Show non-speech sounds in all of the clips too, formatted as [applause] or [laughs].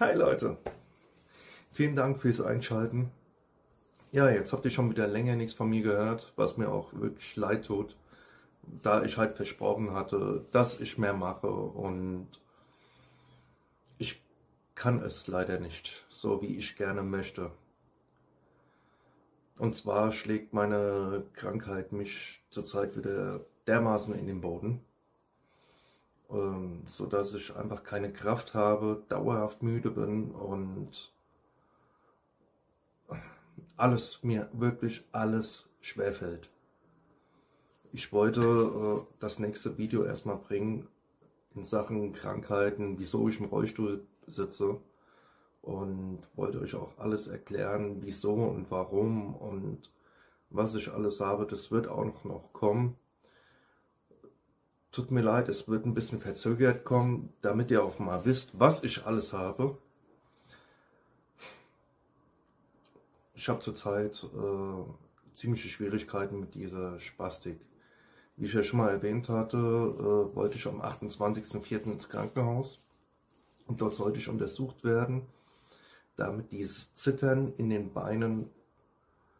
Hi Leute, vielen Dank fürs Einschalten. Ja, jetzt habt ihr schon wieder länger nichts von mir gehört, was mir auch wirklich leid tut, da ich halt versprochen hatte, dass ich mehr mache und ich kann es leider nicht, so wie ich gerne möchte. Und zwar schlägt meine Krankheit mich zurzeit wieder dermaßen in den Boden ähm, so dass ich einfach keine Kraft habe, dauerhaft müde bin und alles mir wirklich alles schwerfällt. Ich wollte äh, das nächste Video erstmal bringen in Sachen Krankheiten, wieso ich im Rollstuhl sitze und wollte euch auch alles erklären, wieso und warum und was ich alles habe. Das wird auch noch kommen. Tut mir leid, es wird ein bisschen verzögert kommen, damit ihr auch mal wisst, was ich alles habe. Ich habe zurzeit äh, ziemliche Schwierigkeiten mit dieser Spastik. Wie ich ja schon mal erwähnt hatte, äh, wollte ich am 28.04. ins Krankenhaus und dort sollte ich untersucht werden, damit dieses Zittern in den Beinen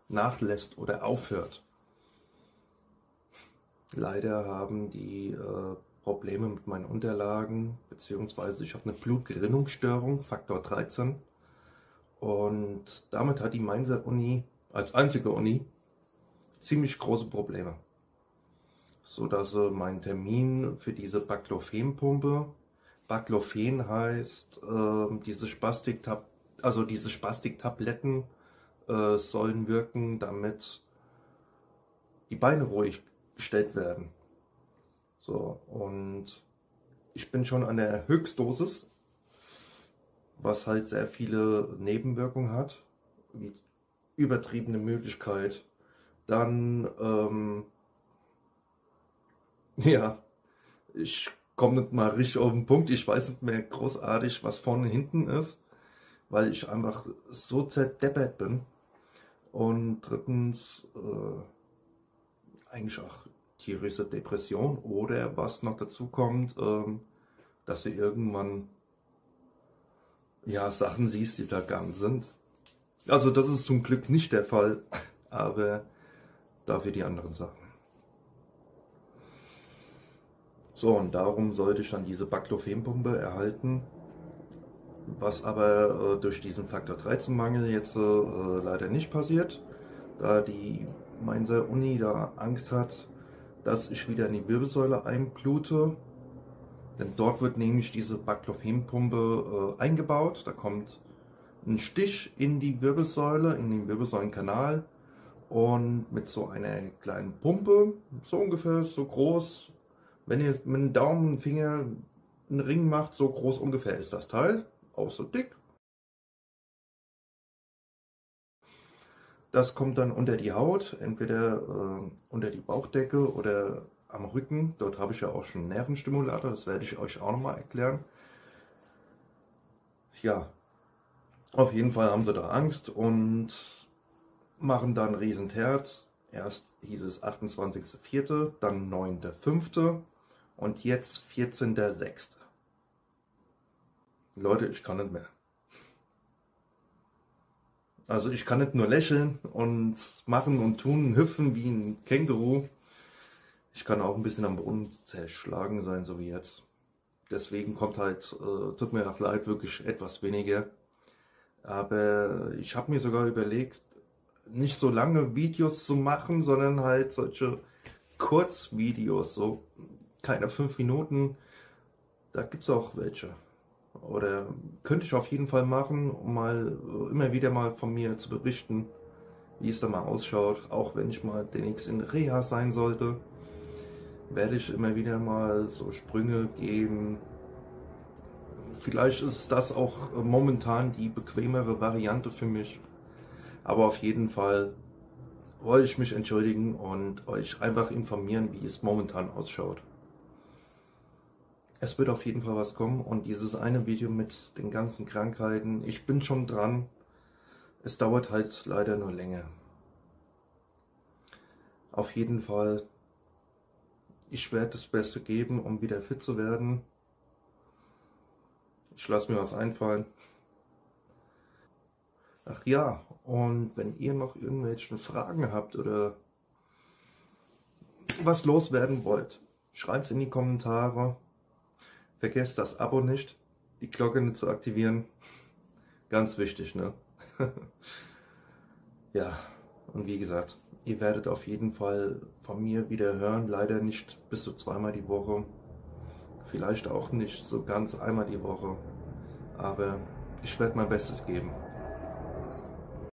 nachlässt oder aufhört. Leider haben die äh, Probleme mit meinen Unterlagen, beziehungsweise ich habe eine Blutgerinnungsstörung, Faktor 13. Und damit hat die Mainzer Uni als einzige Uni ziemlich große Probleme. So dass sie meinen Termin für diese Baclofen-Pumpe, Baclofen heißt, äh, diese Spastik, also diese Spastiktabletten äh, sollen wirken, damit die Beine ruhig gestellt werden. So, und ich bin schon an der Höchstdosis, was halt sehr viele Nebenwirkungen hat, wie übertriebene Möglichkeit. Dann, ähm, [laughs] ja, ich komme nicht mal richtig auf den Punkt. Ich weiß nicht mehr großartig, was vorne hinten ist, weil ich einfach so zerdeppert bin. Und drittens, äh, eigentlich auch tierische Depression oder was noch dazu kommt, ähm, dass du irgendwann ja Sachen siehst, die da gang sind. Also das ist zum Glück nicht der Fall, aber dafür die anderen Sachen. So, und darum sollte ich dann diese Baclofenpumpe erhalten, was aber äh, durch diesen Faktor 13 Mangel jetzt äh, leider nicht passiert, da die Mainzer Uni da Angst hat, dass ich wieder in die Wirbelsäule einblute. Denn dort wird nämlich diese Baclofen-Pumpe äh, eingebaut. Da kommt ein Stich in die Wirbelsäule, in den Wirbelsäulenkanal. Und mit so einer kleinen Pumpe, so ungefähr so groß, wenn ihr mit dem Daumen und Finger einen Ring macht, so groß ungefähr ist das Teil. Auch so dick. Das kommt dann unter die Haut, entweder äh, unter die Bauchdecke oder am Rücken. Dort habe ich ja auch schon einen Nervenstimulator, das werde ich euch auch nochmal erklären. Ja, auf jeden Fall haben sie da Angst und machen dann Riesenterz. Erst hieß es 28.04., dann 9.05. und jetzt 14.06. Leute, ich kann nicht mehr. Also ich kann nicht nur lächeln und machen und tun, hüpfen wie ein Känguru. Ich kann auch ein bisschen am Boden zerschlagen sein, so wie jetzt. Deswegen kommt halt, äh, tut mir auch leid, wirklich etwas weniger. Aber ich habe mir sogar überlegt, nicht so lange Videos zu machen, sondern halt solche Kurzvideos, so keine fünf Minuten. Da gibt es auch welche. Oder könnte ich auf jeden Fall machen, um mal immer wieder mal von mir zu berichten, wie es da mal ausschaut. Auch wenn ich mal demnächst in Reha sein sollte, werde ich immer wieder mal so Sprünge geben. Vielleicht ist das auch momentan die bequemere Variante für mich. Aber auf jeden Fall wollte ich mich entschuldigen und euch einfach informieren, wie es momentan ausschaut. Es wird auf jeden Fall was kommen und dieses eine Video mit den ganzen Krankheiten, ich bin schon dran. Es dauert halt leider nur länger. Auf jeden Fall, ich werde das Beste geben, um wieder fit zu werden. Ich lasse mir was einfallen. Ach ja, und wenn ihr noch irgendwelche Fragen habt oder was loswerden wollt, schreibt es in die Kommentare. Vergesst das Abo nicht, die Glocke nicht zu aktivieren. Ganz wichtig, ne? [laughs] ja, und wie gesagt, ihr werdet auf jeden Fall von mir wieder hören. Leider nicht bis zu zweimal die Woche. Vielleicht auch nicht so ganz einmal die Woche. Aber ich werde mein Bestes geben.